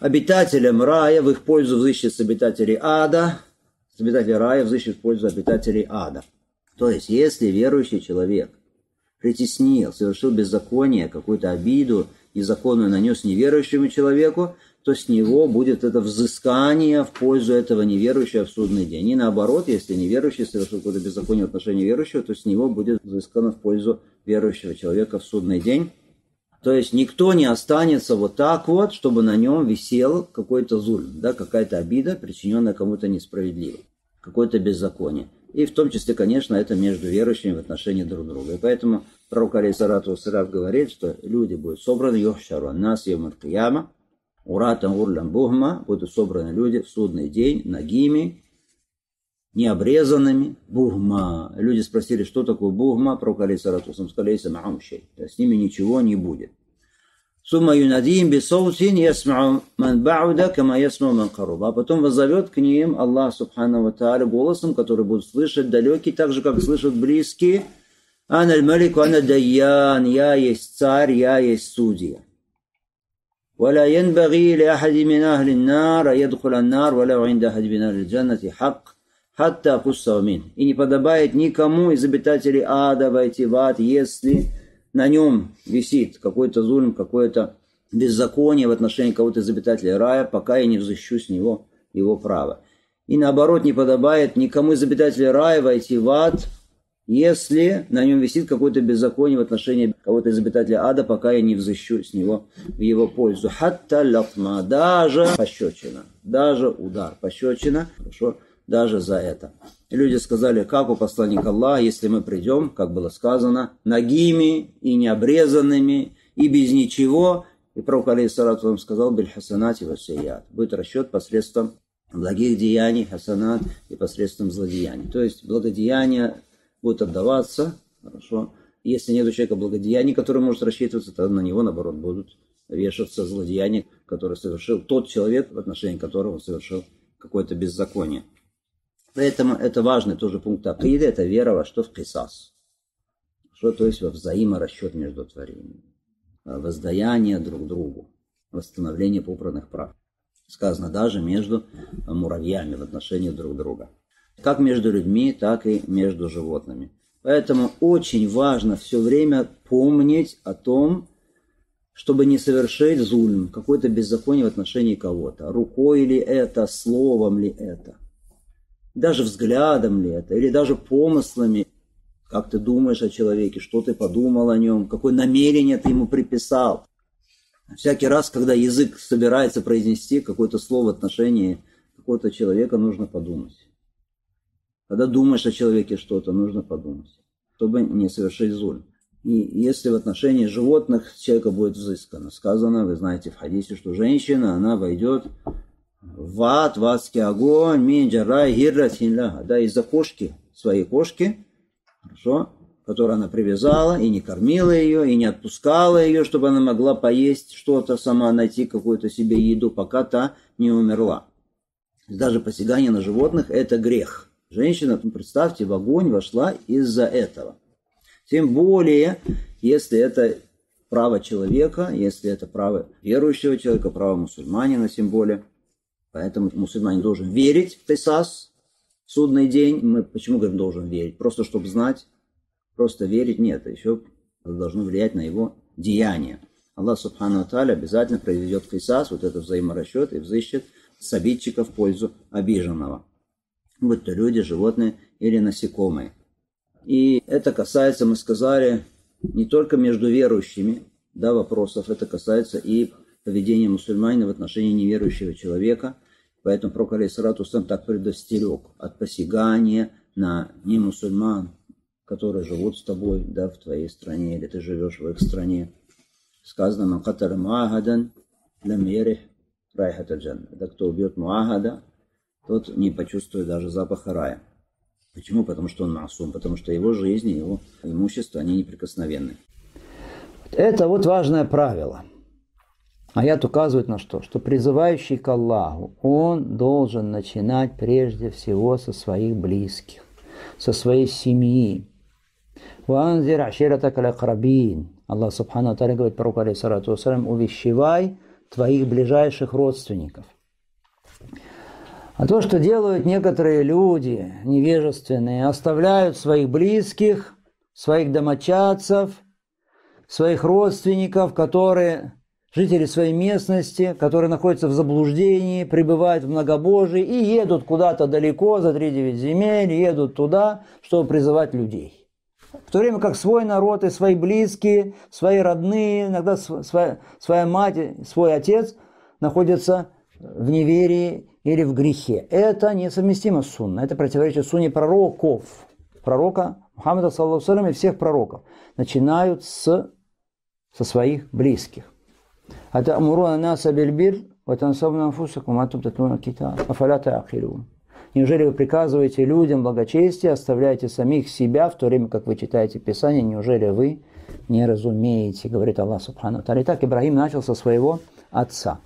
обитателям рая в их пользу взыщет с обитателей ада, с обитателей рая взыщет в пользу обитателей ада. То есть, если верующий человек притеснил, совершил беззаконие, какую-то обиду незаконную нанес неверующему человеку, то с него будет это взыскание в пользу этого неверующего в судный день. И наоборот, если неверующий совершил какое-то беззаконие в отношении верующего, то с него будет взыскано в пользу верующего человека в судный день. То есть никто не останется вот так вот, чтобы на нем висел какой-то зуль, да, какая-то обида, причиненная кому-то несправедливо, какое-то беззаконие. И в том числе, конечно, это между верующими в отношении друг друга. И поэтому пророк Алейсарату Сарав говорит, что люди будут собраны, йохшару нас Кияма, уратам урлям бухма, будут собраны люди в судный день, нагими, необрезанными, бухма. Люди спросили, что такое бухма, пророк Алейсарату сказали, с ними ничего не будет. Сумма юнадим бисаутин ясмау ман бауда, кама ясмау ман каруба. А потом возовет к ним Аллах Субхану Ва Тааля голосом, который будут слышать далекие, так же, как слышат близкие. Ана аль-малик, ана даян, я есть царь, я есть судья. ولا ينبغي لأحد من أهل النار أن يدخل النار ولو عند أحد من أهل الجنة حق حتى قص منه. И не подобает никому из обитателей ада войти в ад, если на нем висит какой-то зульм, какое-то беззаконие в отношении кого-то из обитателей рая, пока я не взыщу с него его право. И наоборот, не подобает никому из обитателей рая войти в ад, если на нем висит какое-то беззаконие в отношении кого-то из обитателей ада, пока я не взыщу с него в его пользу. Хатта латма, даже пощечина, даже удар, пощечина, хорошо, даже за это. И люди сказали, как у посланника Аллаха, если мы придем, как было сказано, нагими и необрезанными, и без ничего. И пророк алейхиссалату вам сказал, биль хасанати васият. Будет расчет посредством благих деяний, хасанат и посредством злодеяний. То есть благодеяния будут отдаваться, хорошо. Если нет у человека благодеяний, который может рассчитываться, то на него, наоборот, будут вешаться злодеяния, которые совершил тот человек, в отношении которого он совершил какое-то беззаконие. Поэтому это важный тоже пункт акиды, это вера во что в кисас. Что то есть во взаиморасчет между творениями. Воздаяние друг другу. Восстановление попранных прав. Сказано даже между муравьями в отношении друг друга. Как между людьми, так и между животными. Поэтому очень важно все время помнить о том, чтобы не совершить зульм, какое-то беззаконие в отношении кого-то. Рукой ли это, словом ли это даже взглядом ли это, или даже помыслами, как ты думаешь о человеке, что ты подумал о нем, какое намерение ты ему приписал. Всякий раз, когда язык собирается произнести какое-то слово в отношении какого-то человека, нужно подумать. Когда думаешь о человеке что-то, нужно подумать, чтобы не совершить зуль. И если в отношении животных человека будет взыскано, сказано, вы знаете в хадисе, что женщина, она войдет в ад, в адский огонь, минджара, гирра, да, из-за кошки, своей кошки, хорошо, которую она привязала и не кормила ее, и не отпускала ее, чтобы она могла поесть что-то сама, найти какую-то себе еду, пока та не умерла. Даже посягание на животных – это грех. Женщина, представьте, в огонь вошла из-за этого. Тем более, если это право человека, если это право верующего человека, право мусульманина, тем более – Поэтому мусульманин должен верить в Тесас, судный день. Мы почему говорим должен верить? Просто чтобы знать, просто верить нет, а еще должно влиять на его деяния. Аллах Субхану Аталя обязательно произведет Тесас, вот этот взаиморасчет, и взыщет с обидчика в пользу обиженного. Будь то люди, животные или насекомые. И это касается, мы сказали, не только между верующими, да, вопросов, это касается и поведение мусульманина в отношении неверующего человека. Поэтому пророк Алейсарату сам так предостерег от посягания на немусульман, которые живут с тобой да, в твоей стране, или ты живешь в их стране. Сказано, «Макатар муагадан лям ярих райхата джанна». Да, кто убьет муагада, тот не почувствует даже запаха рая. Почему? Потому что он масум, потому что его жизнь, его имущество, они неприкосновенны. Это вот важное правило – Аят указывает на что? Что призывающий к Аллаху, он должен начинать прежде всего со своих близких, со своей семьи. Ванзир аширатак акрабин. Аллах Субхану Аталя говорит пророку алейхиссалату увещевай твоих ближайших родственников. А то, что делают некоторые люди невежественные, оставляют своих близких, своих домочадцев, своих родственников, которые жители своей местности, которые находятся в заблуждении, пребывают в многобожии и едут куда-то далеко, за 3-9 земель, едут туда, чтобы призывать людей. В то время как свой народ и свои близкие, свои родные, иногда своя, своя мать, свой отец находятся в неверии или в грехе. Это несовместимо с сунной, это противоречит сунне пророков, пророка Мухаммада, саллаху и всех пророков. Начинают с, со своих близких. أتأمرون الناس بالبر وتنسون أنفسكم وأنتم تتلون الكتاب أفلا تعقلون Неужели вы приказываете людям благочестие, оставляете самих себя, в то время как вы читаете Писание, неужели вы не разумеете, говорит Аллах Субхану Итак, Ибрагим начал со своего отца.